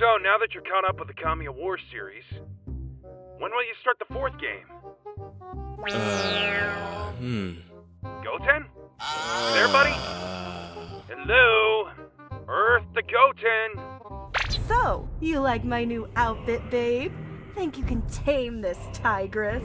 So, now that you're caught up with the Kami of War series, when will you start the fourth game? Uh, hmm. Goten? Uh, there, buddy? Hello? Earth to Goten. So, you like my new outfit, babe? Think you can tame this tigress?